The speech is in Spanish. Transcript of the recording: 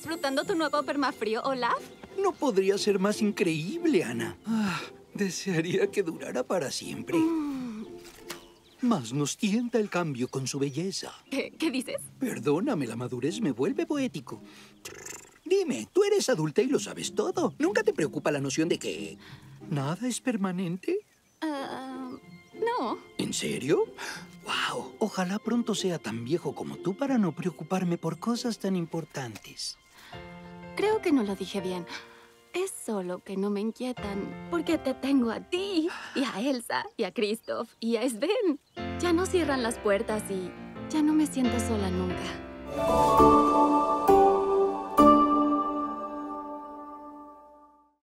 disfrutando tu nuevo permafrío, Olaf? No podría ser más increíble, Ana. Ah, desearía que durara para siempre. Más nos tienta el cambio con su belleza. ¿Qué, ¿Qué dices? Perdóname, la madurez me vuelve poético. Dime, tú eres adulta y lo sabes todo. ¿Nunca te preocupa la noción de que nada es permanente? Ah, no. ¿En serio? ¡Wow! Ojalá pronto sea tan viejo como tú para no preocuparme por cosas tan importantes. Creo que no lo dije bien. Es solo que no me inquietan porque te tengo a ti y a Elsa y a Christoph y a Sven. Ya no cierran las puertas y ya no me siento sola nunca.